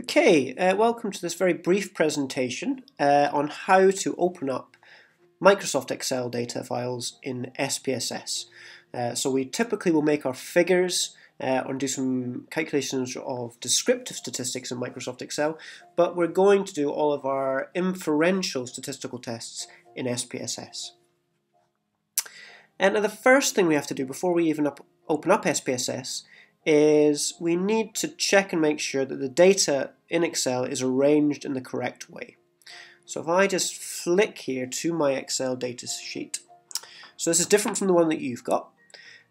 Okay, uh, welcome to this very brief presentation uh, on how to open up Microsoft Excel data files in SPSS. Uh, so we typically will make our figures uh, and do some calculations of descriptive statistics in Microsoft Excel, but we're going to do all of our inferential statistical tests in SPSS. And the first thing we have to do before we even up, open up SPSS is we need to check and make sure that the data in Excel is arranged in the correct way. So if I just flick here to my Excel data sheet, so this is different from the one that you've got,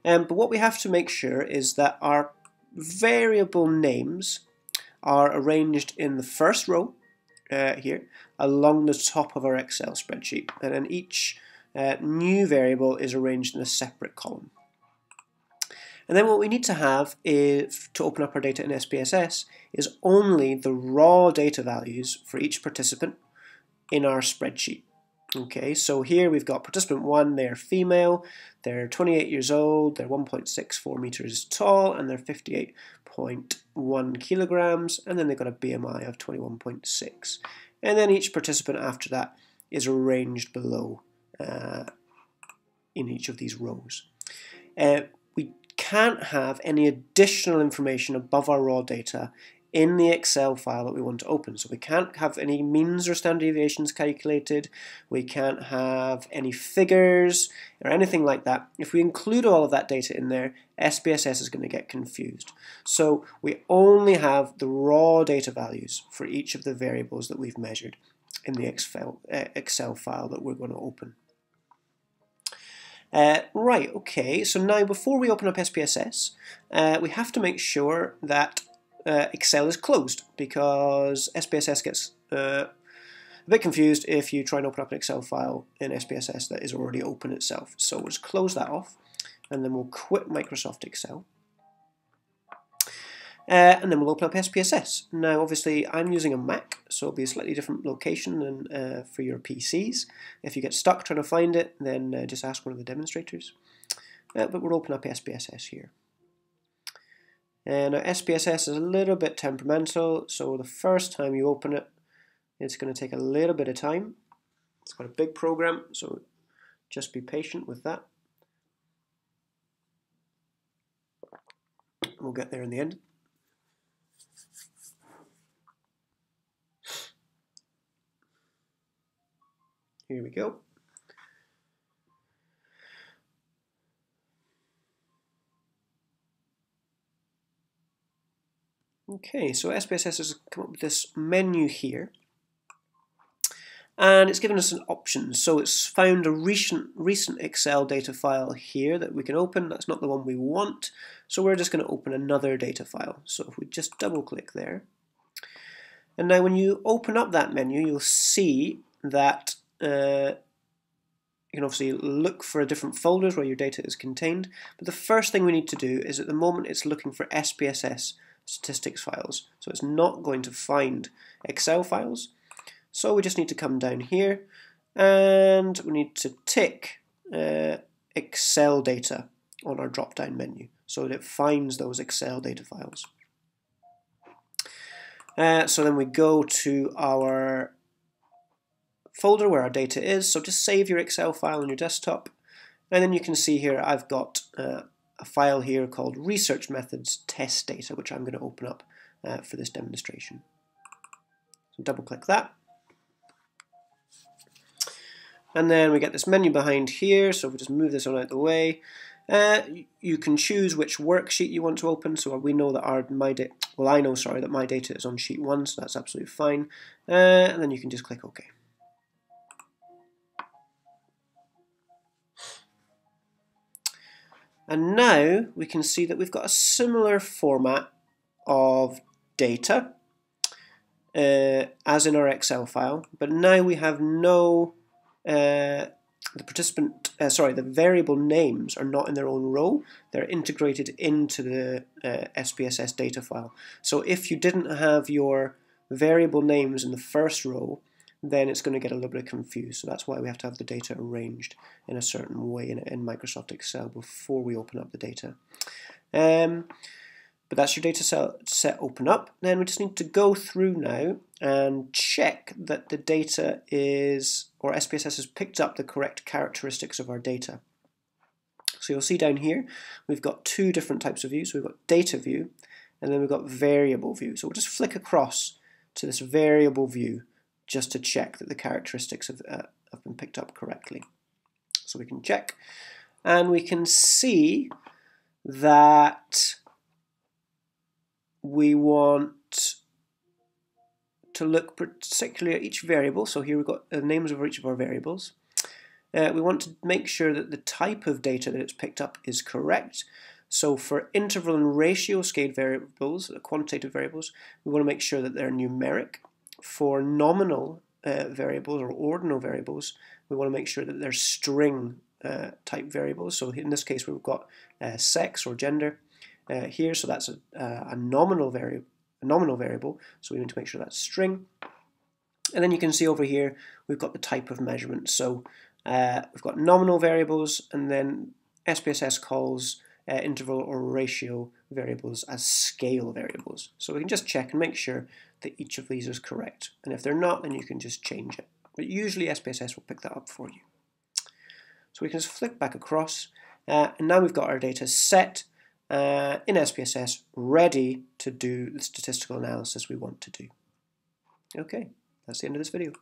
um, but what we have to make sure is that our variable names are arranged in the first row uh, here along the top of our Excel spreadsheet and then each uh, new variable is arranged in a separate column. And then what we need to have is, to open up our data in SPSS is only the raw data values for each participant in our spreadsheet. Okay, so here we've got participant 1, they're female, they're 28 years old, they're 1.64 meters tall, and they're 58.1 kilograms, and then they've got a BMI of 21.6. And then each participant after that is arranged below uh, in each of these rows. Uh, can't have any additional information above our raw data in the Excel file that we want to open. So we can't have any means or standard deviations calculated, we can't have any figures or anything like that. If we include all of that data in there, SPSS is going to get confused. So we only have the raw data values for each of the variables that we've measured in the Excel, uh, Excel file that we're going to open. Uh, right, okay, so now before we open up SPSS, uh, we have to make sure that uh, Excel is closed because SPSS gets uh, a bit confused if you try and open up an Excel file in SPSS that is already open itself. So we'll just close that off and then we'll quit Microsoft Excel. Uh, and then we'll open up SPSS. Now, obviously, I'm using a Mac, so it'll be a slightly different location than uh, for your PCs. If you get stuck trying to find it, then uh, just ask one of the demonstrators. Uh, but we'll open up SPSS here. And SPSS is a little bit temperamental, so the first time you open it, it's going to take a little bit of time. It's got a big program, so just be patient with that. We'll get there in the end. Here we go. Okay, so SPSS has come up with this menu here. And it's given us an option. So it's found a recent, recent Excel data file here that we can open. That's not the one we want. So we're just going to open another data file. So if we just double click there. And now when you open up that menu, you'll see that uh, you can obviously look for different folders where your data is contained, but the first thing we need to do is at the moment it's looking for SPSS statistics files. So it's not going to find Excel files. So we just need to come down here and we need to tick uh, Excel data on our drop down menu so that it finds those Excel data files. Uh, so then we go to our folder where our data is. So just save your Excel file on your desktop. And then you can see here I've got uh, a file here called Research Methods Test Data, which I'm going to open up uh, for this demonstration. So double click that. And then we get this menu behind here, so if we just move this on out of the way, uh, you can choose which worksheet you want to open. So we know that our my data, well, I know, sorry, that my data is on sheet one, so that's absolutely fine. Uh, and then you can just click OK. And now we can see that we've got a similar format of data uh, as in our Excel file, but now we have no, uh, the participant, uh, sorry, the variable names are not in their own row, they're integrated into the uh, SPSS data file. So if you didn't have your variable names in the first row, then it's going to get a little bit confused. So that's why we have to have the data arranged in a certain way in, in Microsoft Excel before we open up the data. Um, But that's your data set open up. Then we just need to go through now and check that the data is, or SPSS has picked up the correct characteristics of our data. So you'll see down here, we've got two different types of views. We've got data view, and then we've got variable view. So we'll just flick across to this variable view just to check that the characteristics have, uh, have been picked up correctly. So we can check, and we can see that we want to look particularly at each variable. So here we've got the names of each of our variables. Uh, we want to make sure that the type of data that it's picked up is correct. So for interval and ratio scale variables, the quantitative variables, we want to make sure that they're numeric. For nominal uh, variables or ordinal variables, we want to make sure that they're string uh, type variables. So in this case, we've got uh, sex or gender uh, here, so that's a, uh, a nominal variable. Nominal variable, so we need to make sure that's string. And then you can see over here we've got the type of measurement. So uh, we've got nominal variables, and then SPSS calls uh, interval or ratio variables as scale variables. So we can just check and make sure that each of these is correct. And if they're not, then you can just change it. But usually SPSS will pick that up for you. So we can just flick back across, uh, and now we've got our data set uh, in SPSS ready to do the statistical analysis we want to do. Okay, that's the end of this video.